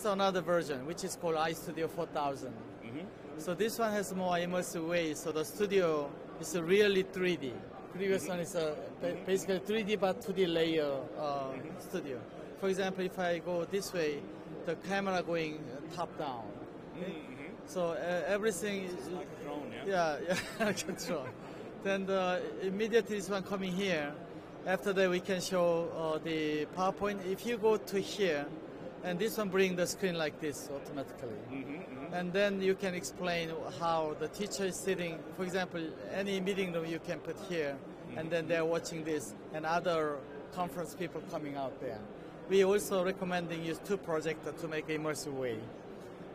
It's another version, which is called iStudio 4000. So this one has more immersive way. So the studio is really 3D. Previous one is a, basically 3D but 2D layer uh, studio. For example, if I go this way, the camera going uh, top down. Okay? So uh, everything is Like a drone, yeah? yeah, yeah, control. then the, immediately this one coming here. After that, we can show uh, the PowerPoint. If you go to here, and this one bring the screen like this automatically. Mm-hmm, mm-hmm. And then you can explain how the teacher is sitting. For example, any meeting room you can put here, and then they're mm-hmm. watching this, and other conference people coming out there. We also recommending use two projector to make immersive way.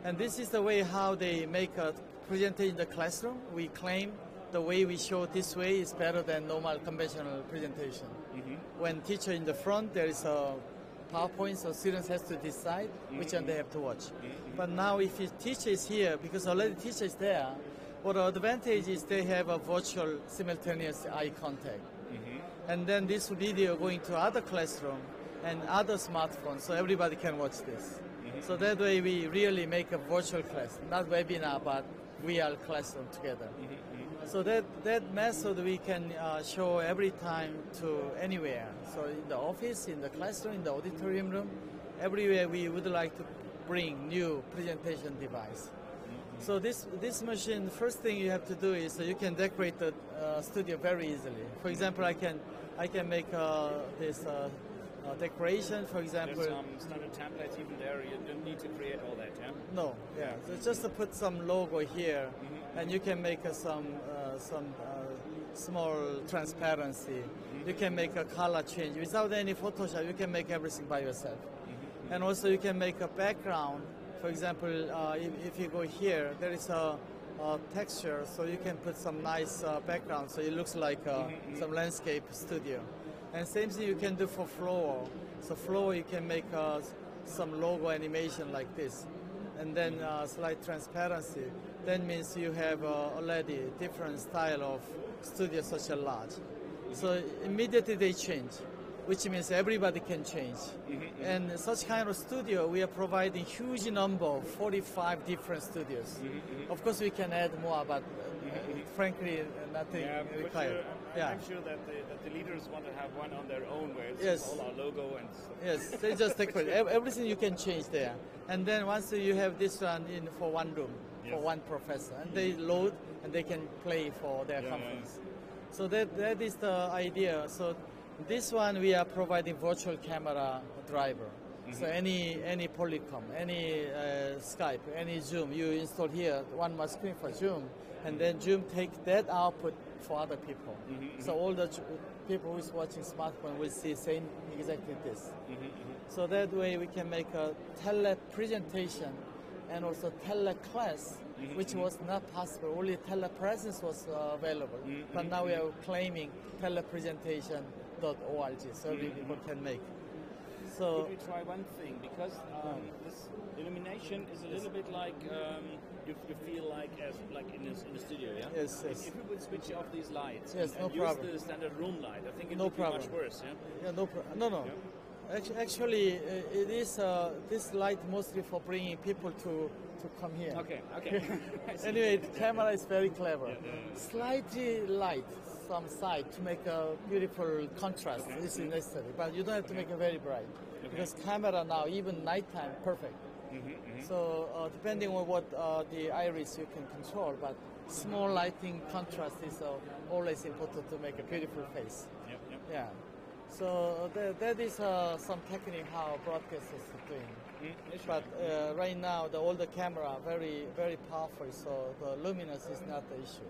And this is the way how they make a presentation in the classroom. We claim the way we show this way is better than normal conventional presentation. When teacher in the front, there is a PowerPoint, so students has to decide which one they have to watch. Mm-hmm. Mm-hmm. But now if your teacher is here, because already teacher is there, what the advantage is they have a virtual simultaneous eye contact. Mm-hmm. And then this video going to other classroom and other smartphones, so everybody can watch this. So that way we really make a virtual class, not webinar, but real classroom together. So that, that method we can uh, show every time to anywhere. So in the office, in the classroom, in the auditorium room, everywhere we would like to bring new presentation device. So this this machine, first thing you have to do is you can decorate the uh, studio very easily. For example, I can I can make uh, this uh, uh, decoration. For example, There's some standard templates even there. You don't need to create all that, yeah? no, yeah, so just to put some logo here, and you can make uh, some uh, some uh, small transparency. You can make a color change without any Photoshop. You can make everything by yourself, and also you can make a background. For example, uh, if, if you go here, there is a, a texture, so you can put some nice uh, background, so it looks like uh, some landscape studio. And same thing you can do for floor. So floor you can make uh, some logo animation like this, and then uh, slight transparency. That means you have uh, already different style of studio such a large. So immediately they change, which means everybody can change. Mm-hmm. And such kind of studio, we are providing huge number, 45 different studios. Mm-hmm, mm-hmm. Of course, we can add more, but uh, frankly, nothing Yeah, required. I'm, yeah. I'm sure that the, that the leaders want to have one on their own where it's Yes. all our logo and stuff. Yes, they just take it. Everything you can change there. And then once you have this one in for one room, for one professor, and they load and they can play for their Yeah, conference. So that, that is the idea. So this one we are providing virtual camera driver. So mm-hmm. any any Polycom, any uh, Skype, any Zoom, you install here one more screen for Zoom, and mm-hmm. then Zoom take that output for other people. Mm-hmm, so all the people who is watching smartphone will see same exactly this. So that way we can make a tele presentation and also tele class, which was not possible. Only telepresence was uh, available. But now we are claiming telepresentation.org, so we people can make. So Could we try one thing? Because um, this illumination is a little bit like um, you, you feel like as like in a, in a studio, yeah. Yes, If- yes. If, we would switch off these lights Yes, and, no and problem. use the standard room light, I think it No would be much worse, yeah. Yeah, no, pro- no, no. Actu- Actually, uh, it is uh, this light mostly for bringing people to to come here. Okay, okay. Anyway, the camera is very clever. Slightly light some side to make a beautiful contrast is necessary, but you don't have to make it very bright okay. because camera now even nighttime perfect. Mm-hmm. So uh, depending on what uh, the iris you can control, but small lighting contrast is uh, always important to make a beautiful face. Yep, yep. Yeah. So that, that is uh, some technique how broadcasters are doing. But uh, right now, the older camera very very powerful, so the luminous is not the issue.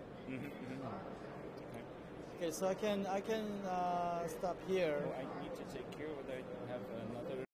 Okay, so I can I can uh, stop here. I need to take care that I have another